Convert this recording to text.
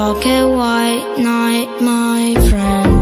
walk a white night, my friend.